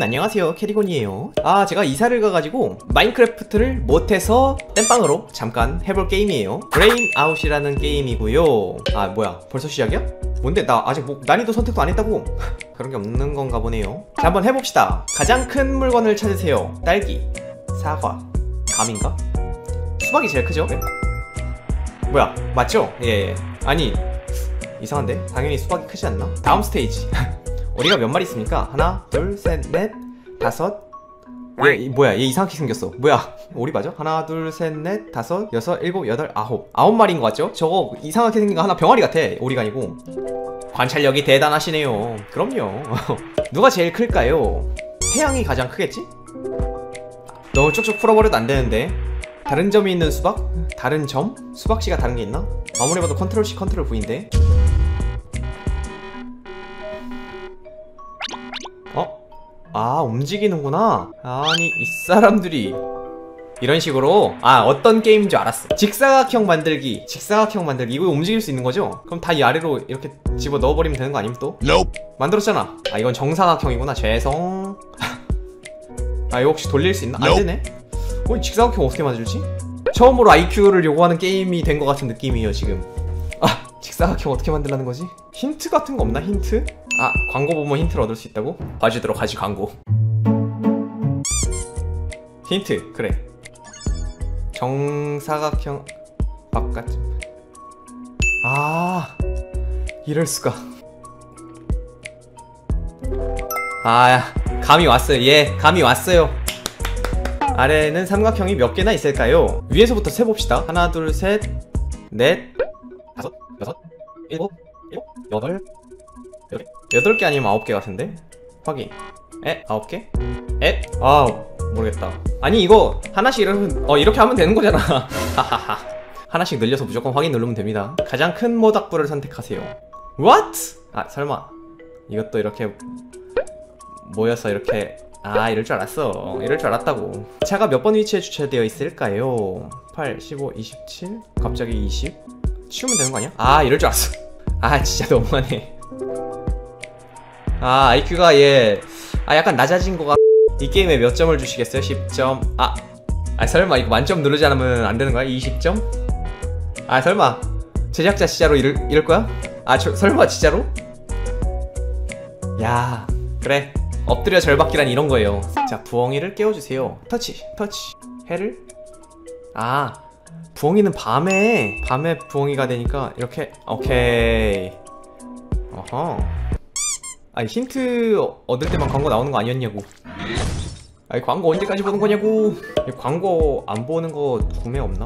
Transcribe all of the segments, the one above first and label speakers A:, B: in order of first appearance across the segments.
A: 안녕하세요 캐릭온이에요 아 제가 이사를 가가지고 마인크래프트를 못해서 땜빵으로 잠깐 해볼 게임이에요 브레인 아웃이라는 게임이고요 아 뭐야 벌써 시작이야? 뭔데 나 아직 뭐 난이도 선택도 안 했다고 그런 게 없는 건가 보네요 자 한번 해봅시다 가장 큰 물건을 찾으세요 딸기 사과 감인가? 수박이 제일 크죠? 네. 뭐야 맞죠? 예, 예 아니 이상한데? 당연히 수박이 크지 않나? 다음 스테이지 우리가 몇 마리 있습니까? 하나, 둘, 셋, 넷, 다섯 얘 이, 뭐야 얘 이상하게 생겼어 뭐야 오리 맞아? 하나 둘 셋 넷 다섯 여섯 일곱 여덟 아홉 아홉 마리인 것 같죠? 저거 이상하게 생긴 거 하나 병아리 같아 오리가 아니고 관찰력이 대단하시네요 그럼요 누가 제일 클까요? 태양이 가장 크겠지? 너무 쭉쭉 풀어버려도 안 되는데 다른 점이 있는 수박? 다른 점? 수박씨가 다른 게 있나? 아무리 봐도 Control C Control V인데 아 움직이는구나 아니 이 사람들이 이런 식으로 아 어떤 게임인 줄 알았어 직사각형 만들기 직사각형 만들기 이거 움직일 수 있는 거죠? 그럼 다 이 아래로 이렇게 집어 넣어버리면 되는 거 아님 또?
B: Nope.
A: 만들었잖아 아 이건 정사각형이구나 죄송 아 이거 혹시 돌릴 수 있나? 안 되네 어 직사각형 어떻게 만들지? 처음으로 IQ를 요구하는 게임이 된 것 같은 느낌이에요 지금 아 직사각형 어떻게 만들라는 거지? 힌트 같은 거 없나 힌트? 아 광고 보면 힌트를 얻을 수 있다고? 봐주도록 하지 광고. 힌트 그래. 정사각형 바깥. 아 이럴 수가. 아 감이 왔어요. 예 감이 왔어요. 아래는 삼각형이 몇 개나 있을까요? 위에서부터 세봅시다. 하나 둘 셋 넷 다섯 여섯 일곱 일곱 여덟 여덟 여덟 개 아니면 아홉 개 같은데? 확인 에? 아홉 개? 에? 아 모르겠다 아니 이거 하나씩 이러면 어 이렇게 하면 되는 거잖아 하하하 하나씩 늘려서 무조건 확인 누르면 됩니다 가장 큰 모닥불을 선택하세요 What? 아 설마 이것도 이렇게 모여서 이렇게 아 이럴 줄 알았어 이럴 줄 알았다고 차가 몇 번 위치에 주차되어 있을까요? 8, 15, 27 갑자기 20 치우면 되는 거 아니야? 아 이럴 줄 알았어 아 진짜 너무하네 아 IQ가 얘 아 약간 낮아진 거가 이 게임에 몇 점을 주시겠어요? 10점 아, 아 설마 이거 만점 누르지 않으면 안 되는 거야? 20점? 아 설마 제작자 진짜로 이럴, 이럴 거야? 아 저, 설마 진짜로? 야 그래 엎드려 절받기란 이런 거예요 자 부엉이를 깨워주세요 터치 터치 해를 아 부엉이는 밤에 밤에 부엉이가 되니까 이렇게 오케이 어허 아니 힌트 얻을 때만 광고 나오는 거 아니었냐고 아니 광고 언제까지 보는 거냐고 이 광고 안 보는 거 구매 없나?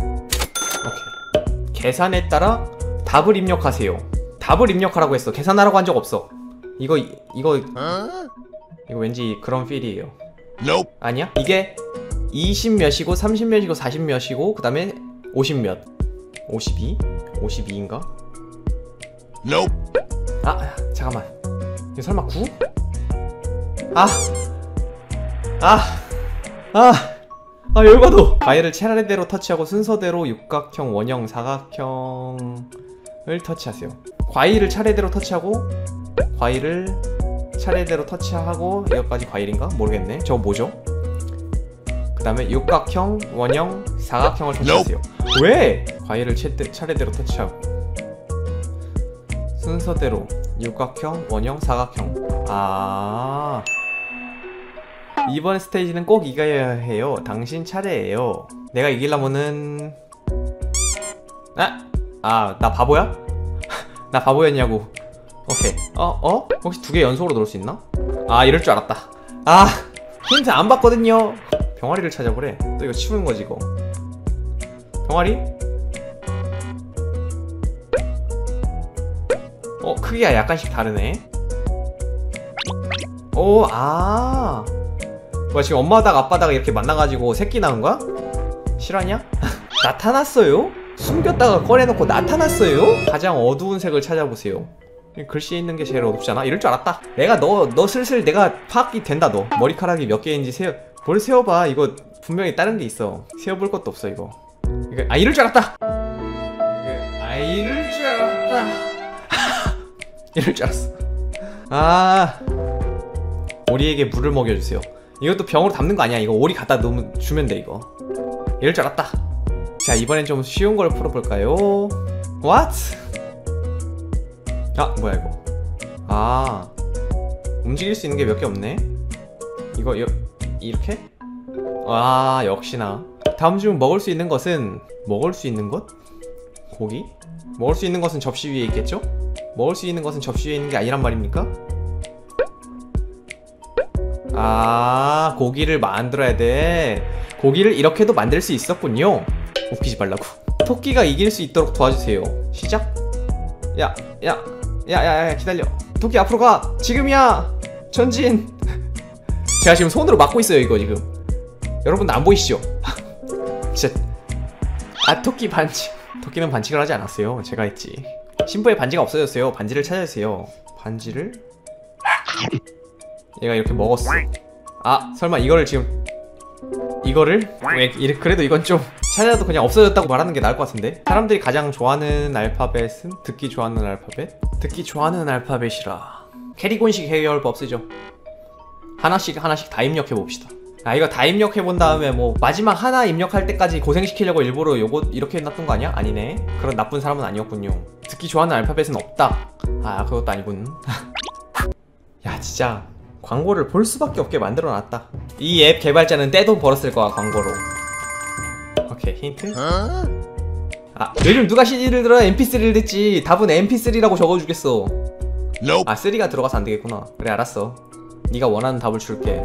A: 오케이 계산에 따라 답을 입력하세요 답을 입력하라고 했어 계산하라고 한 적 없어 이거 이거 이거 왠지 그런 필이에요. 아니야? 이게 20 몇이고 30 몇이고 40 몇이고 그 다음에 50 몇 52? 52인가?
B: Nope.
A: 아 잠깐만 이거 설마 9? 아! 아! 아! 아 열받아 과일을 차례대로 터치하고 순서대로 육각형, 원형, 사각형을 터치하세요 과일을 차례대로 터치하고 과일을 차례대로 터치하고 여기까지 과일인가? 모르겠네 저거 뭐죠? 그 다음에 육각형, 원형, 사각형을 터치하세요 왜? 과일을 채- 차례대로 터치하고 순서대로 육각형, 원형, 사각형 아 이번 스테이지는 꼭 이겨야 해요 당신 차례예요 내가 이기려면은 아! 아, 나 바보야? 나 바보였냐고 오케이 어? 어? 혹시 두 개 연속으로 넣을 수 있나? 아 이럴 줄 알았다 아 힌트 안 받거든요 병아리를 찾아보래 또 이거 치우는 거지 이거 병아리? 크기가 약간씩 다르네. 오 아. 뭐야 지금 엄마다가 아빠다가 이렇게 만나가지고 새끼 낳은 거야? 실화냐? 나타났어요? 숨겼다가 꺼내놓고 나타났어요? 가장 어두운 색을 찾아보세요. 글씨 있는 게 제일 어둡잖아? 이럴 줄 알았다. 내가 너 너 슬슬 내가 파악이 된다 너. 머리카락이 몇 개인지 세어 뭘 세어봐. 이거 분명히 다른 게 있어. 세어볼 것도 없어 이거. 아 이럴 줄 알았다. 아 이럴 이럴 줄 알았어 아 오리에게 물을 먹여주세요 이것도 병으로 담는 거 아니야 이거 오리 갖다 놓으면 주면 돼 이거 이럴 줄 알았다 자 이번엔 좀 쉬운 걸 풀어볼까요 What? 아 뭐야 이거 아 움직일 수 있는 게 몇 개 없네 이거 여, 이렇게? 아 역시나 다음 중 먹을 수 있는 것은 먹을 수 있는 것? 고기? 먹을 수 있는 것은 접시 위에 있겠죠? 먹을 수 있는 것은 접시 위에 있는 게 아니란 말입니까? 아 고기를 만들어야 돼. 고기를 이렇게도 만들 수 있었군요. 웃기지 말라고. 토끼가 이길 수 있도록 도와주세요. 시작. 야 야 야 야 야 기다려. 토끼 앞으로 가. 지금이야. 전진. 제가 지금 손으로 막고 있어요 이거 지금. 여러분 안 보이시죠? 진짜. 아 토끼 반칙. 토끼는 반칙을 하지 않았어요. 제가 했지 신부의 반지가 없어졌어요. 반지를 찾아주세요. 반지를? 얘가 이렇게 먹었어. 아 설마 이거를 지금 이거를? 왜 그래도 이건 좀 찾아도 그냥 없어졌다고 말하는 게 나을 것 같은데? 사람들이 가장 좋아하는 알파벳은 듣기 좋아하는 알파벳? 듣기 좋아하는 알파벳이라. 캐리곤식 해결법 쓰죠. 하나씩 하나씩 다 입력해 봅시다 아 이거 다 입력해 본 다음에 뭐 마지막 하나 입력할 때까지 고생시키려고 일부러 요거 이렇게 해놨던 거 아니야? 아니네. 그런 나쁜 사람은 아니었군요. 듣기 좋아하는 알파벳은 없다. 아 그것도 아니군. 야 진짜 광고를 볼 수밖에 없게 만들어놨다. 이 앱 개발자는 떼돈 벌었을 거야 광고로. 오케이 힌트.
B: Huh?
A: 아 요즘 누가 CD를 들어? MP3를 듣지. 답은 MP3라고 적어주겠어. 아 3가 들어가서 안 되겠구나. 그래 알았어. 네가 원하는 답을 줄게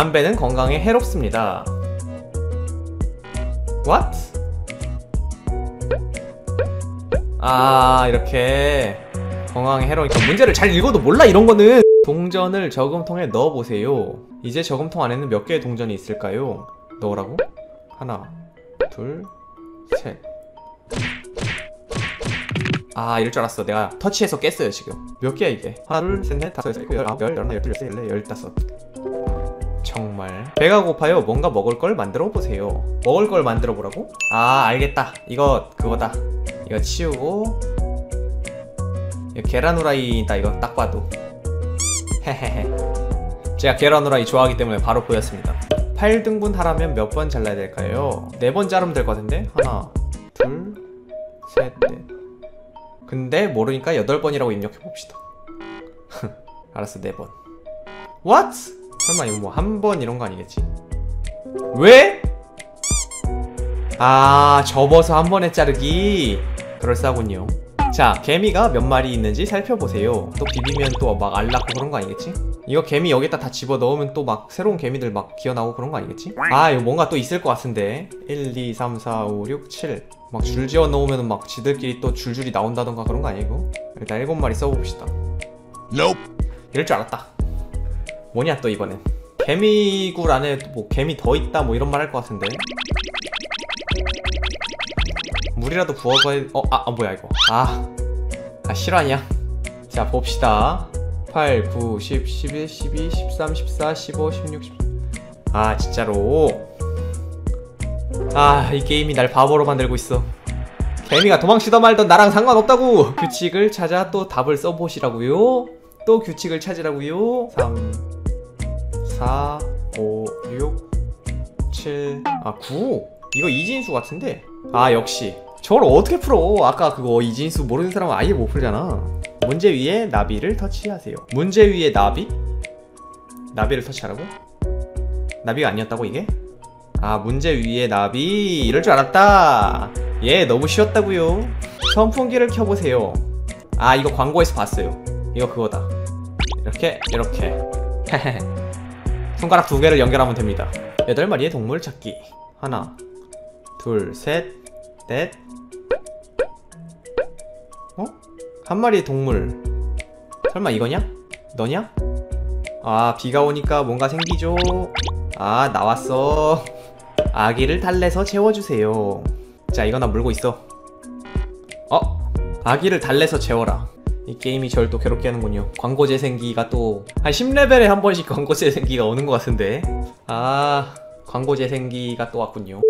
A: 담배는 건강에 해롭습니다. What? 아 이렇게 건강에 해로우니까 문제를 잘 읽어도 몰라 이런 거는. 동전을 저금통에 넣어보세요. 이제 저금통 안에는 몇 개의 동전이 있을까요? 넣으라고? 하나 둘셋. 아 이럴 줄 알았어. 내가 터치해서 깼어요 지금. 몇 개야 이게? 하나 둘셋넷 다섯 여섯 일곱 열 아홉 열 열하나 열둘 열셋 열넷 열다섯 정말. 배가 고파요. 뭔가 먹을 걸 만들어 보세요. 먹을 걸 만들어 보라고? 아 알겠다. 이거 그거다. 이거 치우고. 이거 계란 후라이다. 이거 딱 봐도. 헤헤헤. 제가 계란 후라이 좋아하기 때문에 바로 보였습니다. 8등분 하라면 몇 번 잘라야 될까요? 4번 자르면 될 것 같은데? 하나 둘셋넷. 근데 모르니까 8번이라고 입력해 봅시다. 알았어, 4번. What? 설마 이거 뭐 한 번 이런 거 아니겠지? 왜? 아, 접어서 한 번에 자르기. 그럴싸군요. 자, 개미가 몇 마리 있는지 살펴보세요. 또 비비면 또 막 알락고 그런 거 아니겠지? 이거 개미 여기다 다 집어 넣으면 또 막 새로운 개미들 막 기어나오고 그런 거 아니겠지? 아, 이거 뭔가 또 있을 것 같은데. 1, 2, 3, 4, 5, 6, 7. 막 줄 지어 놓으면 막 지들끼리 또 줄줄이 나온다던가 그런 거 아니고? 일단 7마리 써봅시다.
B: Nope.
A: 이럴 줄 알았다. 뭐냐 또 이번엔. 개미굴 안에 또뭐 개미 더 있다 뭐 이런 말 할 것 같은데. 물이라도 부어서 해... 어, 아, 아 뭐야 이거. 아, 아 실화냐? 자 봅시다. 8, 9, 10, 11, 12, 13, 14, 15, 16, 17. 아 진짜로. 아 이 게임이 날 바보로 만들고 있어. 개미가 도망치다 말던 나랑 상관없다고! 규칙을 찾아 또 답을 써보시라고요. 또 규칙을 찾으라고요. 3, 4, 5, 6, 7, 아 9. 이거 이진수 같은데? 아 역시. 저걸 어떻게 풀어? 아까 그거 이진수 모르는 사람은 아예 못 풀잖아. 문제 위에 나비를 터치하세요. 문제 위에 나비? 나비를 터치하라고? 나비가 아니었다고 이게? 아 문제 위에 나비 이럴 줄 알았다 예 너무 쉬웠다고요 선풍기를 켜보세요 아 이거 광고에서 봤어요 이거 그거다 이렇게 이렇게 손가락 두 개를 연결하면 됩니다. 여덟 마리의 동물 찾기. 하나 둘셋넷. 어? 한 마리의 동물. 설마 이거냐? 너냐? 아 비가 오니까 뭔가 생기죠. 아 나왔어. 아기를 달래서 재워주세요. 자 이거 나 물고 있어. 어? 아기를 달래서 재워라 이 게임이 저를 또 괴롭게 하는군요. 광고 재생기가 또 한 10레벨에 한 번씩 광고 재생기가 오는 것 같은데. 아 광고 재생기가 또 왔군요.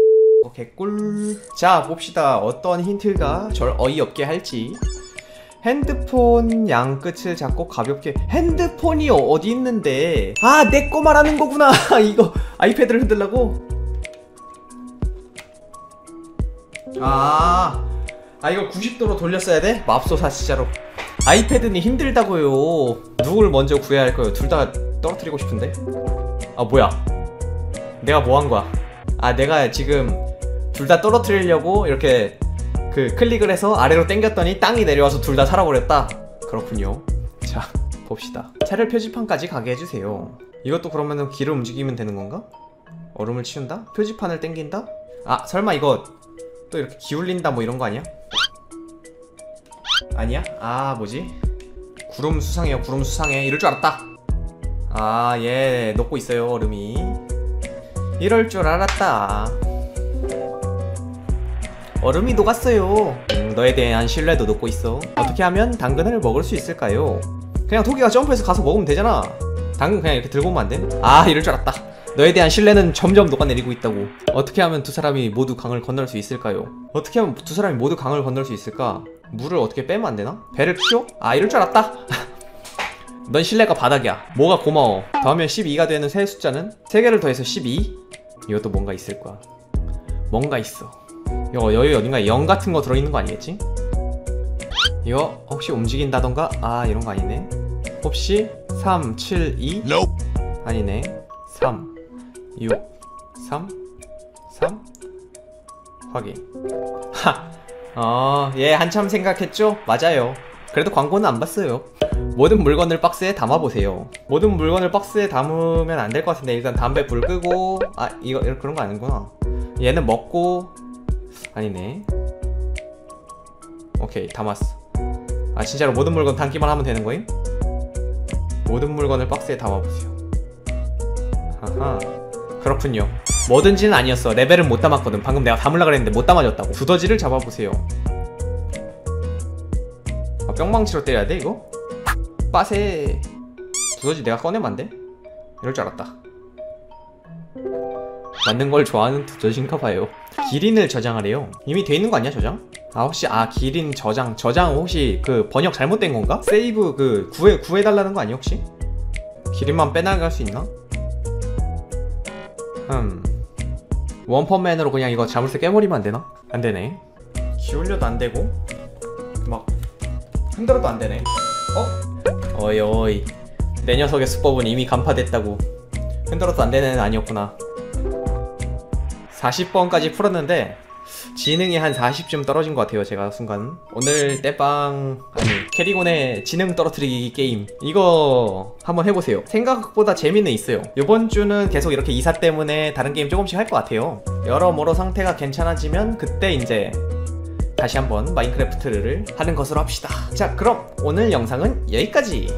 A: 어, 개꿀. 자 봅시다. 어떤 힌트가 절 어이없게 할지. 핸드폰 양 끝을 잡고 가볍게 핸드폰이 어디 있는데? 아 내 거 말하는 거구나. 이거 아이패드를 흔들라고? 아, 아 이거 90도로 돌렸어야 돼? 맙소사 진짜로 아이패드는 힘들다고요 누굴 먼저 구해야 할까요? 둘 다 떨어뜨리고 싶은데 아 뭐야 내가 뭐 한 거야 아 내가 지금 둘 다 떨어뜨리려고 이렇게 그 클릭을 해서 아래로 당겼더니 땅이 내려와서 둘 다 살아버렸다 그렇군요 자 봅시다 차를 표지판까지 가게 해주세요 이것도 그러면은 길을 움직이면 되는 건가? 얼음을 치운다? 표지판을 당긴다? 아 설마 이거 또 이렇게 기울린다 뭐 이런 거 아니야? 아니야? 아 뭐지? 구름 수상해요 구름 수상해 이럴 줄 알았다 아 예 녹고 있어요 얼음이 이럴 줄 알았다 얼음이 녹았어요 음, 너에 대한 신뢰도 녹고 있어 어떻게 하면 당근을 먹을 수 있을까요? 그냥 토끼가 점프해서 가서 먹으면 되잖아 당근 그냥 이렇게 들고 오면 안 돼? 아 이럴 줄 알았다 너에 대한 신뢰는 점점 녹아내리고 있다고 어떻게 하면 두 사람이 모두 강을 건널 수 있을까요? 어떻게 하면 두 사람이 모두 강을 건널 수 있을까? 물을 어떻게 빼면 안 되나? 배를 키워? 아 이럴 줄 알았다 넌 신뢰가 바닥이야 뭐가 고마워 더하면 12가 되는 세 숫자는 3개를 더해서 12 이것도 뭔가 있을 거야 뭔가 있어 이거 여기 어딘가 0 같은 거 들어있는 거 아니겠지? 이거 혹시 움직인다던가? 아 이런 거 아니네 혹시 3, 7, 2?
B: Nope.
A: 아니네 3 6 3 3 확인 하! 어, 예 한참 생각했죠? 맞아요. 그래도 광고는 안 봤어요. 모든 물건을 박스에 담아보세요. 모든 물건을 박스에 담으면 안 될 것 같은데 일단 담배 불 끄고 아 이거 그런 거 아니구나. 얘는 먹고 아니네. 오케이 담았어. 아 진짜로 모든 물건 담기만 하면 되는 거임? 모든 물건을 박스에 담아보세요. 하하 그렇군요 뭐든지는 아니었어 레벨은 못 담았거든 방금 내가 담으려 그랬는데 못 담아줬다고 두더지를 잡아보세요 아, 뿅망치로 때려야 돼 이거? 빠세 두더지 내가 꺼내면 안 돼? 이럴 줄 알았다 만든 걸 좋아하는 두더지인가 봐요 기린을 저장하래요 이미 돼 있는 거 아니야 저장? 아 혹시 아 기린 저장 저장 혹시 그 번역 잘못된 건가? 세이브 그 구해 구해달라는 거 아니야 혹시? 기린만 빼나갈 수 있나? 음. 원펀맨으로 그냥 이거 자물쇠 깨버리면 안 되나? 안 되네. 기울여도 안 되고 막 흔들어도 안 되네. 어? 어이 어이. 네 녀석의 수법은 이미 간파됐다고. 흔들어도 안 되는 애는 아니었구나. 40번까지 풀었는데 지능이 한 40쯤 떨어진 것 같아요 제가 순간. 오늘 땜빵 아니 캐릭온의 지능 떨어뜨리기 게임. 이거 한번 해보세요. 생각보다 재미는 있어요. 이번 주는 계속 이렇게 이사 때문에 다른 게임 조금씩 할 것 같아요. 여러모로 상태가 괜찮아지면 그때 이제 다시 한번 마인크래프트를 하는 것으로 합시다. 자 그럼 오늘 영상은 여기까지